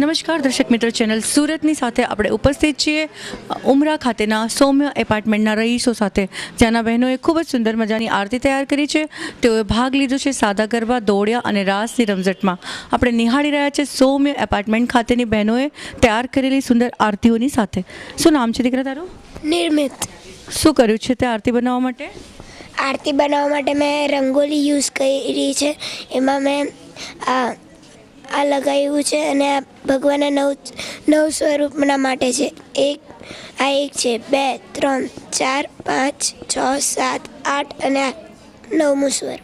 નમસ્કાર દર્શક મિત્રો ચેનલ સુરતની સાથે આપણે ઉપસ્થિત છીએ. ઉમરા ખાતેના સૌમ્ય એપાર્ટમેન્ટના રહીશો સાથે જ્યાંના બહેનોએ ખૂબ જ સુંદર મજાની આરતી તૈયાર કરી છે. તેઓએ ભાગ લીધો છે સાદા ગરબા દોડ્યા અને રાસની રમઝટમાં. આપણે નિહાળી રહ્યા છે સૌમ્ય એપાર્ટમેન્ટ ખાતેની બહેનોએ તૈયાર કરેલી સુંદર આરતીઓની સાથે. શું નામ છે દીકરા તારું? નિર્મિત. શું કર્યું છે તે આરતી બનાવવા માટે? આરતી બનાવવા માટે મેં રંગોલી યુઝ કરી છે. એમાં મેં આ લગાવ્યું છે અને આ ભગવાનના નવ નવ સ્વરૂપના માટે છે. એક આ એક છે. બે ત્રણ ચાર પાંચ છ સાત આઠ અને આ નવમું સ્વરૂપ.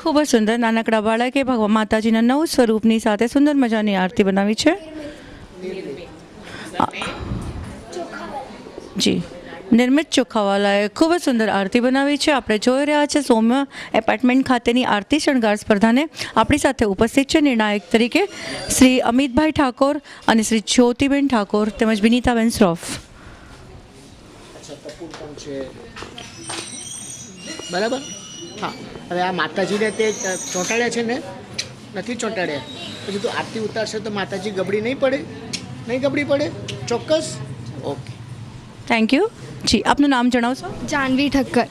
ખૂબ જ સુંદર નાનકડા બાળકે ભગવાન માતાજીના નવ સ્વરૂપની સાથે સુંદર મજાની આરતી બનાવી છે. જી. નિર્મિત ચોખાવાલાએ ખૂબ જ સુંદર આરતી બનાવી છે. આપણે જોઈ રહ્યા છે સૌમ્ય એપાર્ટમેન્ટ ખાતેની આરતી શણગાર સ્પર્ધાને. આપણી સાથે ઉપસ્થિત છે નિર્ણાયક તરીકે શ્રી અમિતભાઈ ઠાકોર અને શ્રી જ્યોતિબેન ઠાકોર તેમજ વિનીતાબેન શ્રોફ. બરાબર? હા, હવે આ માતાજીને તે ચોંટાડ્યા છે ને? નથી ચોંટાડ્યા. પછી તું આરતી ઉતારશે તો માતાજી ગબડી નહીં પડે? નહીં ગબડી પડે? ચોક્કસ? ઓકે. થેન્ક યુ જી આપનું નામ જણાવશો? જાનવી ઠક્કર.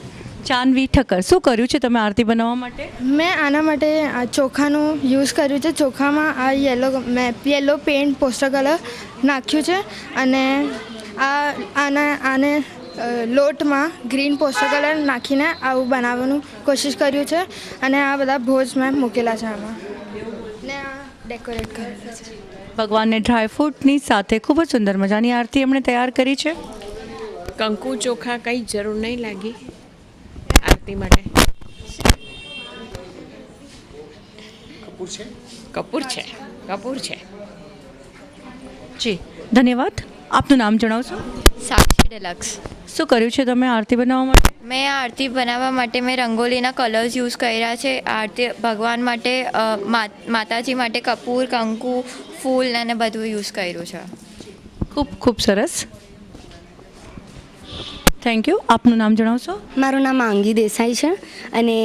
ચાંદવી ઠક્કર. શું કર્યું છે તમે આરતી બનાવવા માટે? મેં આના માટે આ ચોખાનું યુઝ કર્યું છે. ચોખામાં આ યલો મેં યલો પેન્ટ પોસ્ટર કલર નાખ્યું છે અને આ આના આને લોટમાં ગ્રીન પોસ્ટર કલર નાખીને આવું બનાવવાનું કોશિશ કર્યું છે અને આ બધા ભોજ મેં મૂકેલા છે આમાં. ને આ ડેકોરેટ કરેલા છે. ભગવાનને ડ્રાયફ્રૂટની સાથે ખૂબ જ સુંદર મજાની આરતી એમણે તૈયાર કરી છે. કંકુ ચોખા કંઈ જરૂર નહીં લાગી આરતી માટે. કપૂર છે? કપૂર છે કપૂર છે. જી ધન્યવાદ. આપનું નામ જણાવશો? સાક્ષી ડિલક્સ. શું કર્યું છે તમે આરતી બનાવવા માટે? મેં આરતી બનાવવા માટે મેં રંગોલીના કલર્સ યુઝ કર્યા છે. આરતી ભગવાન માટે મા- માતાજી માટે કપૂર કંકુ ફૂલ અને બધું યુઝ કર્યું છે. ખૂબ ખૂબ સરસ. થેન્ક યુ આપનું નામ જણાવશો? મારું નામ આંગી દેસાઈ છે અને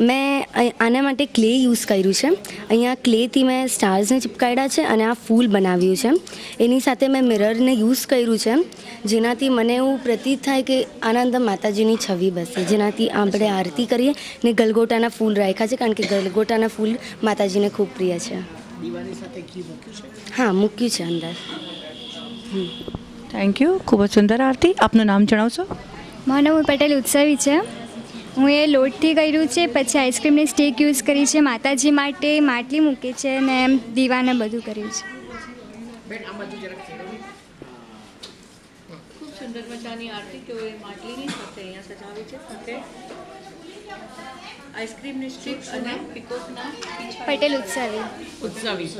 મેં આના માટે ક્લે યુઝ કર્યું છે. અહીંયા ક્લેથી મેં સ્ટાર્સને ચિપકાડ્યા છે અને આ ફૂલ બનાવ્યું છે. એની સાથે મેં મિરરને યુઝ કર્યું છે. જેનાથી મને એવું પ્રતીત થાય કે આનંદ માતાજીની છવી બસે. જેનાથી આપણે આરતી કરીએ ને ગલગોટાના ફૂલ રાખ્યા છે કારણ કે ગલગોટાના ફૂલ માતાજીને ખૂબ પ્રિય છે. દીવાની સાથે ઘી મૂક્યું છે? હા મૂક્યું છે અંદર. થેન્ક યુ ખૂબ જ સુંદર આરતી. આપનું નામ જણાવશો? મારું નામ પટેલ ઉત્સવી છે. હું એ લોટથી કર્યું છે પછી આઈસ્ક્રીમની સ્ટીક યુઝ કરી છે માતાજી માટે માટલી મૂકી છે ને એમ દીવાને બધું કર્યું છે. ખૂબ સુંદર મજાની આરતી તેઓએ માટલીની સાથે અહીંયા સજાવી છે સાથે આઈસ્ક્રીમની સ્ટીક અને પીકોકના પટેલ ઉત્સવી. ઉત્સવી.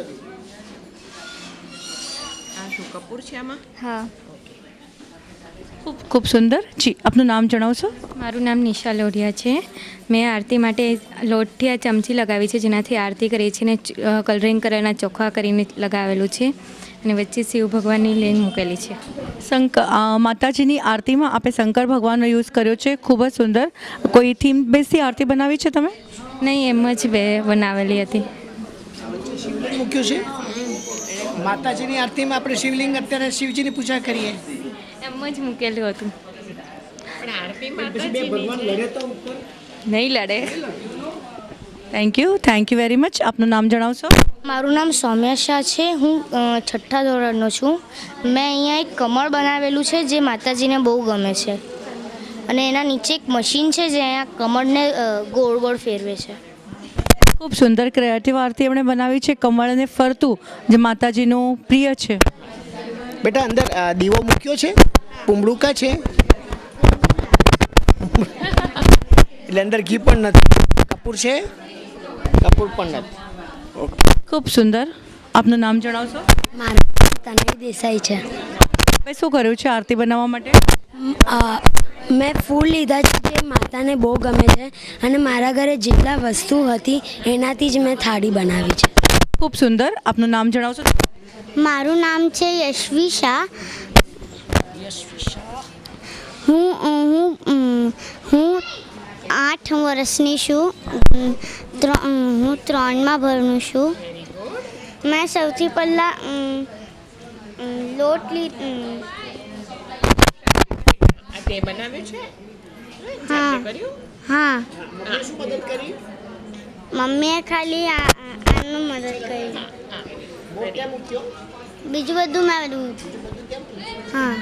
આ શું કપૂર છે આમાં? હા. ખૂબ ખૂબ સુંદર. જી આપનું નામ જણાવશો મારું નામ નિશા લોઢિયા છે. મેં આરતી માટે લોટથી આ ચમચી લગાવી છે જેનાથી આરતી કરી છે ને કલરિંગ કલરના ચોખા કરીને લગાવેલું છે અને વચ્ચે શિવ ભગવાનની લેન મૂકેલી છે. શંકર માતાજીની આરતીમાં આપે શંકર ભગવાનનો યુઝ કર્યો છે. ખૂબ જ સુંદર. કોઈ થીમ બેસથી આરતી બનાવી છે તમે? નહીં એમ જ બે બનાવેલી હતી. મૂક્યું છે? માતાજીની આરતીમાં આપણે શિવલિંગ અત્યારે શિવજીની પૂજા કરીએ. એમ જ મૂકેલું હતું. નહીં લડે. Thank you thank you very much આપનું નામ જણાવશો? મારું નામ સૌમ્યા શાહ છે. હું છઠ્ઠા ધોરણનો છું. મેં અહીંયા એક કમળ બનાવેલું છે જે માતાજીને બહુ ગમે છે. અને એના નીચે એક મશીન છે જે અહીંયા કમળને ગોળ ગોળ ફેરવે છે. ખૂબ સુંદર ક્રિએટિવ આરતી એમણે બનાવી છે કમળને ફરતું જે માતાજીનું પ્રિય છે. બેટા અંદર દીવો મૂક્યો છે? પુમડુકા છે? એટલે અંદર ઘી પણ નથી. કપૂર છે? કપૂર પણ નથી. ઓકે ખૂબ સુંદર. આપનું નામ જણાવશો? મારું તનવી દેસાઈ છે. મેં શું કર્યું છે આરતી બનાવવા માટે? મેં ફૂલ લીધા છે જે માતાને બહુ ગમે છે અને મારા ઘરે જેટલા વસ્તુ હતી એનાથી જ મેં થાળી બનાવી છે. ખૂબ સુંદર. આપનું નામ જણાવશો? મારું નામ છે યશવી શાહ હું હું હું આઠ વર્ષની છું. ત્રણ હું ત્રણમાં ભણું છું. મેં સૌથી પહેલાં લોટ લી અમ, આ તે બનાવ્યું છે? હા હા. મમ્મીએ શું મદદ કરી? મમ્મીએ ખાલી આનું મદદ કરી. બીજું બધું મેં બધું હા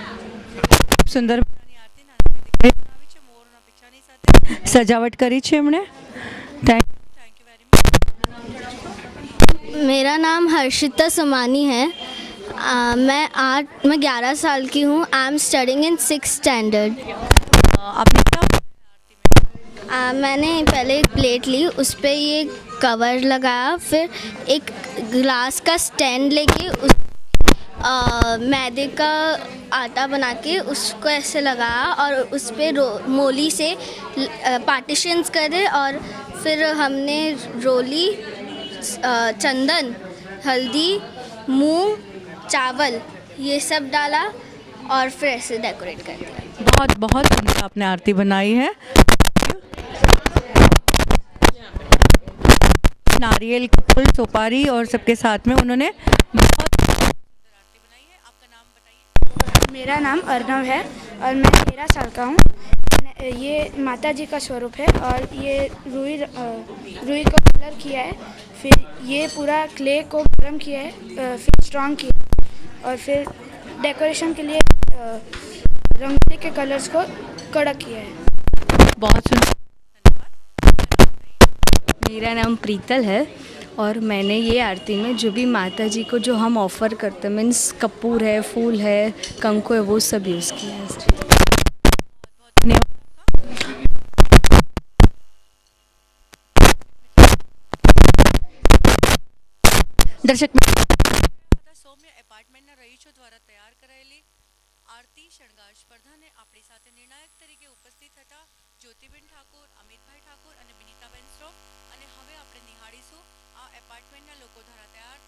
સુંદર મજાની આરતી નાનકડી દીકરીએ બનાવી છે મોરના પીછાની સાથે સજાવટ કરી છે એમણે thank thank you very much मेरा नाम हर्षिता समानी है आ, मैं आठ मैं ग्यारह साल की हूँ I am studying in six standard आपने क्या मैंने पहले एक प्लेट ली उस पर ये कवर लगाया फिर एक ग्लास का स्टैंड लेके उस आ, मैदे का आटा बना के उसको ऐसे लगाया और उस पर मोली से पार्टीशंस करे और फिर हमने रोली चंदन हल्दी मूंग चावल ये सब डाला और फिर ऐसे डेकोरेट कर दिया। बहुत बहुत सुंदर आपने आरती बनाई है। नारियल का फूल सुपारी और सबके साथ में उन्होंने बहुत मेरा नाम अर्नव है और मैं तेरह साल का हूँ। ये माता जी का स्वरूप है और ये रुई रुई को कलर किया है फिर ये पूरा क्ले को गर्म किया है फिर स्ट्रॉन्ग किया और फिर डेकोरेशन के लिए रंगोली के कलर्स को कड़क किया है। बहुत सुंदर मेरा नाम प्रीतल है और मैंने ये आरती में जो भी माता जी को जो हम ऑफ़र करते हैं मीन्स कपूर है फूल है कंको है वो सब यूज़ किया है। दर्शक सौम्य अपार्टमेंटना रहीशो द्वारा तैयार करेली આરતી શણગાર સ્પર્ધાને આપણી સાથે નિર્ણાયક તરીકે ઉપસ્થિત હતા જ્યોતિબેન ઠાકોર, અમિતભાઈ ઠાકોર અને વિનીતાબેન શ્રોફ. અને હવે આપણે નિહાળીશું આ એપાર્ટમેન્ટના લોકો દ્વારા તૈયાર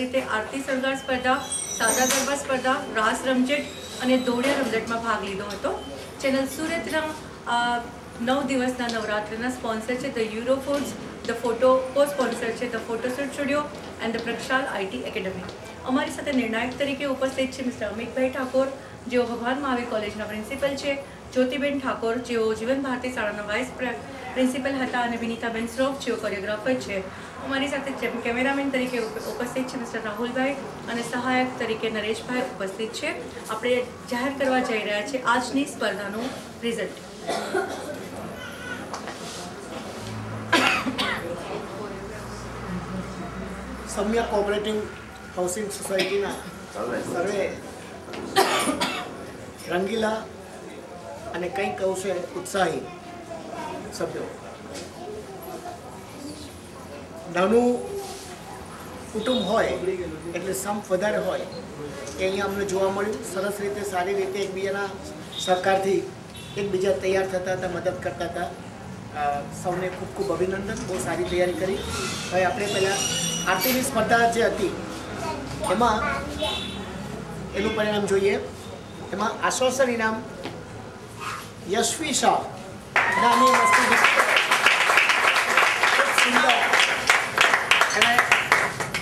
રીતે આરતી શણગાર સ્પર્ધા, સાદા ગરબા સ્પર્ધા, રાસ રમઝટ અને દોડિયા રમઝટમાં ભાગ લીધો હતો. ચેનલ સુરતના નવ દિવસના નવરાત્રિના સ્પોન્સર છે the Euro Foods the photo co sponsor છે the photoshoot studio and the Prakshal IT academy અમારી સાથે નિર્ણાયક તરીકે ઉપસ્થિત છે મિસ્ટર અમિતભાઈ ઠાકોર, જેઓ ભગવાન મહાવીર કોલેજના પ્રિન્સિપલ છે, જ્યોતિબેન ઠાકોર, જેઓ જીવન ભારતી શાળાના વાઇસ પ્રિન્સિપલ હતા અને વિનીતાબેન શ્રોફ, જેઓ કોરિયોગ્રાફર છે. અમારી સાથે કેમેરામેન તરીકે ઉપ- ઉપસ્થિત છે મિસ્ટર રાહુલભાઈ અને સહાયક તરીકે નરેશભાઈ ઉપસ્થિત છે. આપણે જાહેર કરવા જઈ રહ્યા છે આજની સ્પર્ધાનું રિઝલ્ટ સમ્ય કોઓપરેટિવ હાઉસિંગ સોસાયટીના સર્વે રંગીલા અને કંઈક કહું છે ઉત્સાહી સભ્યો. નાનું કુટુંબ હોય, એટલે સંપ વધારે હોય, એ અહીંયા અમને જોવા મળ્યું. સરસ રીતે, સારી રીતે એકબીજાના સહકારથી એકબીજા તૈયાર થતા હતા, મદદ કરતા હતા. સૌને ખૂબ ખૂબ અભિનંદન, બહુ સારી તૈયારી કરી. હવે આપણે પહેલાં આરતીની સ્પર્ધા જે હતી, એમાં એનું પરિણામ જોઈએ. એમાં આશ્વાસન ઇનામ યશવી શાહ નાની વસ્તુ ખૂબ સુંદર એને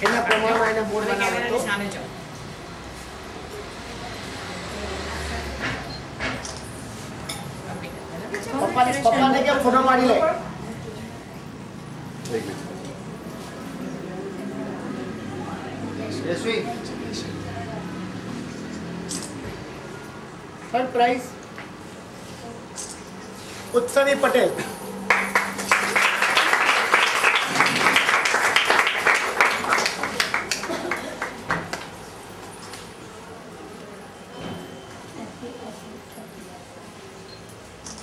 એના પ્રમાણમાં એને બોર્ડ બનાવ્યો હતો પપ્પાને પપ્પાને કેમ ફોટો પાડી લે Yashvi third prize Utsavi Patel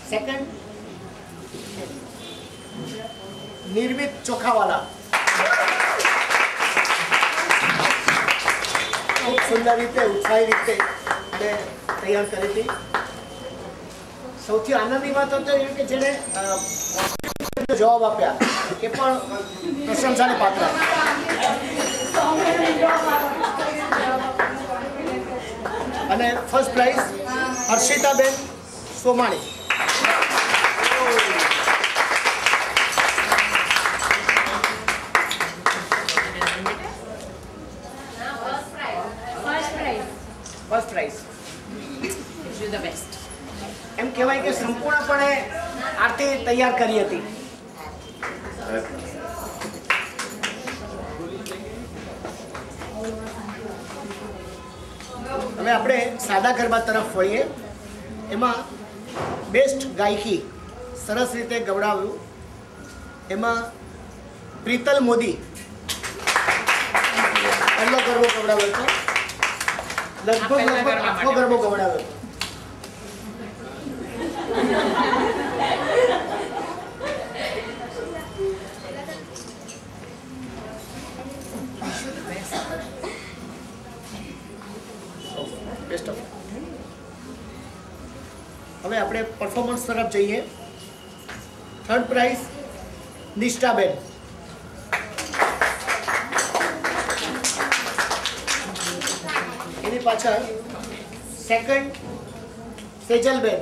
second Nirmit Chokhawala ખૂબ સુંદર રીતે ઉત્સાહી રીતે એને તૈયાર કરી હતી સૌથી આનંદની વાત હતો એ કે જેને જવાબ આપ્યા એ પણ પ્રશંસાને પાત્ર. અને first prize Harshitaben Somani. First prize એમ કહેવાય કે સંપૂર્ણપણે આરતી તૈયાર કરી હતી. હવે આપણે સાદા ગરબા તરફ વળીએ. એમાં બેસ્ટ ગાયકી સરસ રીતે ગવડાવ્યું. એમાં પ્રીતલ મોદી. પહેલો ગરબો ગવડાવ્યો હતો લગભગ લગભગ આખો ગરબો ગવડાવ્યો હવે આપણે પરફોર્મન્સ તરફ જઈએ. Third price નિષ્ઠાબેન. એની પાછળ સેકન્ડ સેજલબેન.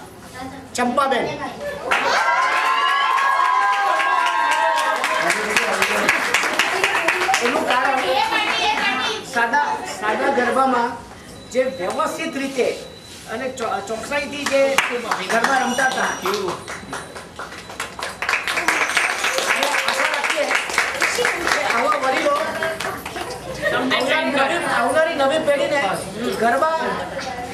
ચંપાબેન. એનું કારણ સાદા સાદા ગરબામાં જે વ્યવસ્થિત રીતે અને ચોકસાઈથી જે ગરબા રમતા હતા. નવી- આવનારી નવી પેઢીને ગરબા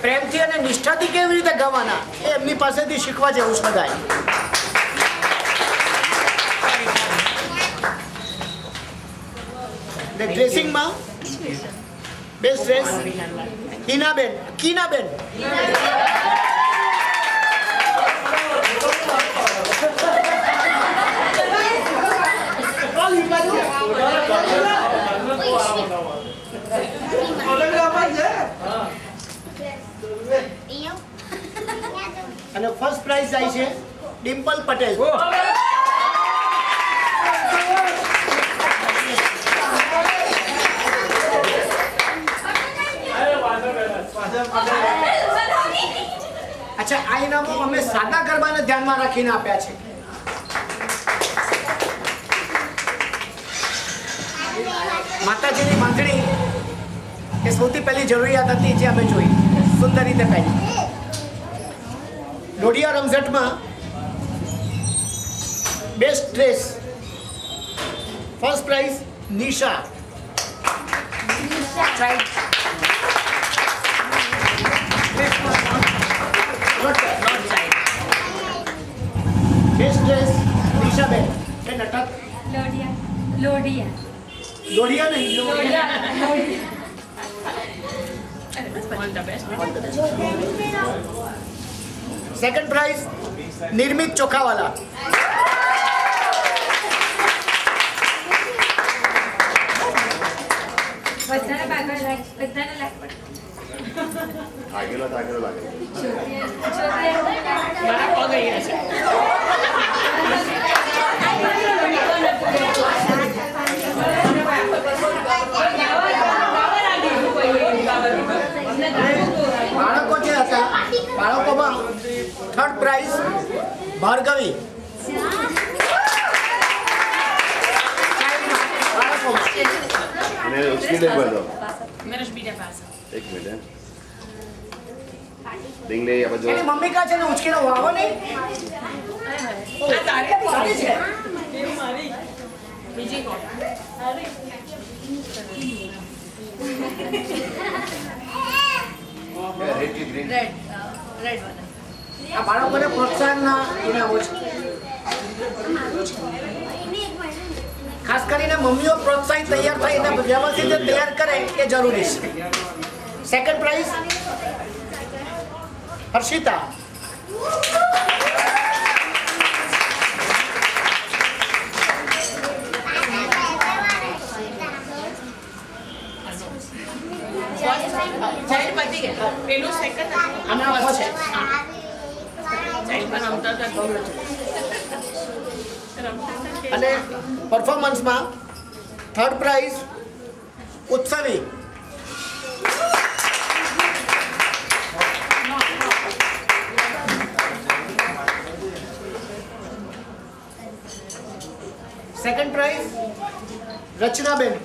પ્રેમથી અને નિષ્ઠાથી કેવી રીતે ગાવાના એ એમની પાસેથી શીખવા જેવું અને ડ્રેસિંગમાં બેસ્ટ ડ્રેસ હિનાબેન કીનાબેન. અને ફર્સ્ટ પ્રાઇઝ જાય છે ડિમ્પલ પટેલ. અચ્છા આ ઇનામો અમે સાદા ગરબાને ધ્યાનમાં રાખીને આપ્યા છે. માતાજીની માંગણી એ સૌથી પહેલી જરૂરિયાત હતી જે અમે જોઈ. સુંદર રીતે પહેરી. Lodhiya રમઝટમાં best dress first prize Nisha best dress Nishaben ben અટક લોઢિયા લોઢિયા લોઢિયા નહીં સેકન્ડ પ્રાઇઝ નિર્મિત ચોખાવાલા બધાને ભાગવા લાગ બધાને લાગ આગેલો આગેલો લાગે. મારા પગ અહીંયા છે બાળકો જે હતા બાળકોમાં થર્ડ પ્રાઇઝ ભાર્ગવી. અને ઉચકી દે. બધો મેરેજ બીજા પાસે એક મિનિટ હે. ડીંગલી આ બાજુ એની મમ્મી કહે છે ને ઉચકીને વાવો નહીં. આ તારે તારી છે. એ મારી બીજી કોણ? રેડ ગ્રીન આ બાળકોને પ્રોત્સાહનના ઇનામો છે. ખાસ કરીને મમ્મીઓ પ્રોત્સાહિત તૈયાર થાય એને વ્યવસ્થિત તૈયાર કરે એ જરૂરી છે. Second prize Harshita. ચાઇલ્ડ ગૌરવ અને પરફોર્મન્સમાં third prize Utsavi. Second prize Rachnaben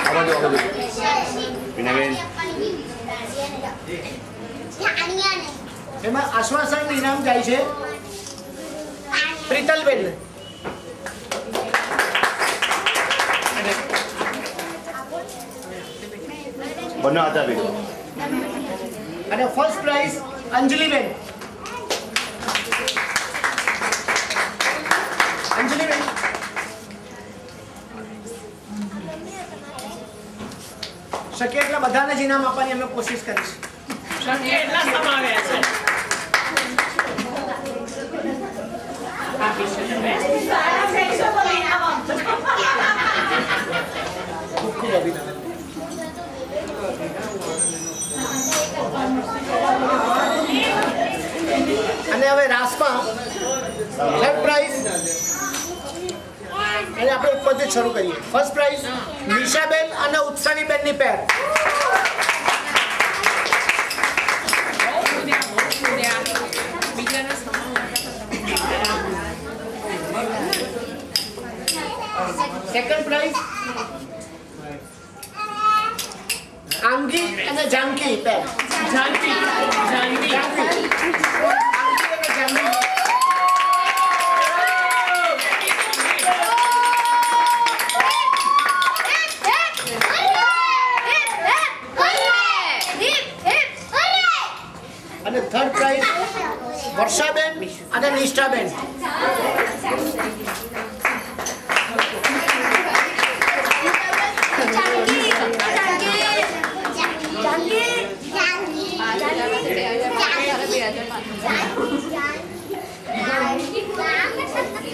આ બાજુ આ બાજુ વિનાબેન એમાં જાય છે? પ્રીતલબેન. બંને. હતા બી અને ફર્સ્ટ પ્રાઇઝ અંજલિબેન. અંજલિબેન. શક્ય એટલા બધાને જ ઇનામ આપવાની અમે કોશિશ કરીશું શક્ય એટલા સમાવ્યા છે આપી શકે ખૂબ ખૂબ અભિનંદન અને હવે રાસમાં થર્ડ પ્રાઇઝ અને આપણે ઉપરથી શરૂ કરીએ. ફર્સ્ટ પ્રાઇઝ નિશાબેન અને ઉત્સાહીબેનની પેર સેકન્ડ પ્રાઇઝ આંગી અને જાનકી પેર જાનકી. જાનકી આંગી અને જાનકી અને થર્ડ પ્રાઇઝ અને નિષ્ઠાબેન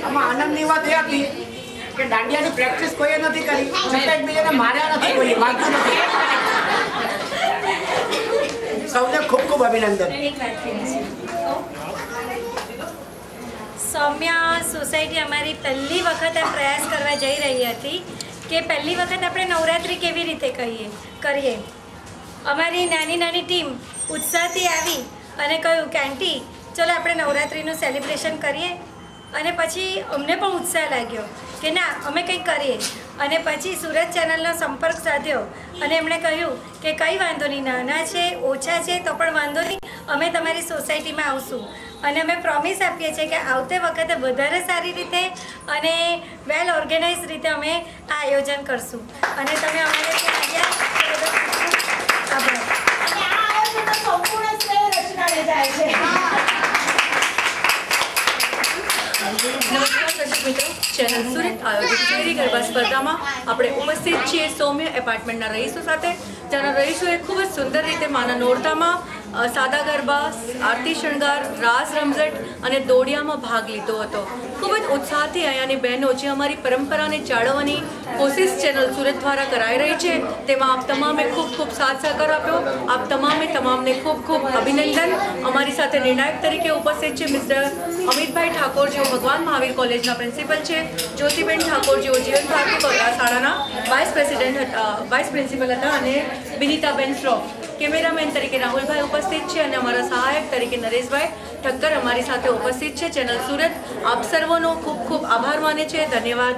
આમાં આનંદની વાત એ હતી કે દાંડિયાની પ્રેક્ટિસ કોઈએ નથી કરી. છતાં એકબીજાને માર્યા નથી કોઈએ વાંચ્યું નથી. સૌને ખૂબ ખૂબ અભિનંદન સૌમ્યા સોસાયટી અમારી પહેલી વખત આ પ્રયાસ કરવા જઈ રહી હતી કે પહેલી વખત આપણે નવરાત્રિ કેવી રીતે કહીએ, કરીએ. અમારી નાની નાની ટીમ ઉત્સાહથી આવી અને કહ્યું કે, આંટી, ચલો આપણે નવરાત્રિનું સેલિબ્રેશન કરીએ. અને પછી અમને પણ ઉત્સાહ લાગ્યો કે, ના, અમે કંઈક કરીએ. અને પછી સુરત ચેનલનો સંપર્ક સાધ્યો અને એમણે કહ્યું કે, કંઈ વાંધો નહીં, નાના છે, ઓછા છે, તો પણ વાંધો નહીં, અમે તમારી સોસાયટીમાં આવશું. અને અમે પ્રોમિસ આપીએ છીએ કે આવતી વખતે વધારે સારી રીતે અને વેલ ઓર્ગેનાઇઝ રીતે અમે આ આયોજન કરશું. અને તમે અમારે ચેનલ સુરત આયોજિત શહેરી ગરબા સ્પર્ધામાં આપણે ઉપસ્થિત છીએ સૌમ્ય એપાર્ટમેન્ટના રહીશો સાથે. જેના રહીશોએ ખૂબ જ સુંદર રીતે માના નોરતામાં સાદા ગરબા, આરતી શણગાર, રાસ રમઝટ અને દોડિયામાં ભાગ લીધો હતો. ખૂબ જ ઉત્સાહથી અહીંયાની બહેનો જે અમારી પરંપરાને જાળવવાની કોશિશ ચેનલ સુરત દ્વારા કરાઈ રહી છે, તેમાં આપ તમામે ખૂબ ખૂબ સાથ સહકાર આપ્યો. આપ તમામે તમામને ખૂબ ખૂબ અભિનંદન. અમારી સાથે નિર્ણાયક તરીકે ઉપસ્થિત છે મિસ્ટર અમિતભાઈ ઠાકોર જેઓ ભગવાન મહાવીર કોલેજના પ્રિન્સિપલ છે, જ્યોતિબેન ઠાકોર જેઓ જીવન ભારતી શાળાના વાઇસ પ્રેસિડેન્ટ વાઇસ પ્રિન્સિપલ હતા અને વિનીતાબેન શ્રોફ. કેમેરામેન તરીકે રાહુલભાઈ ઉપસ્થિત છે અને અમારા સહાયક તરીકે નરેશભાઈ ઠક્કર અમારી સાથે ઉપસ્થિત છે. ચેનલ સુરત આપ સર્વનો ખૂબ ખૂબ આભાર માને છે. ધન્યવાદ.